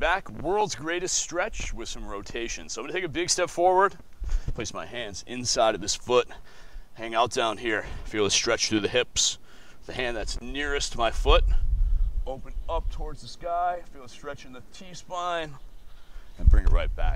back, world's greatest stretch with some rotation. So I'm gonna take a big step forward, place my hands inside of this foot, hang out down here, feel the stretch through the hips. The hand that's nearest to my foot, open up towards the sky, feel a stretch in the T-spine, and bring it right back.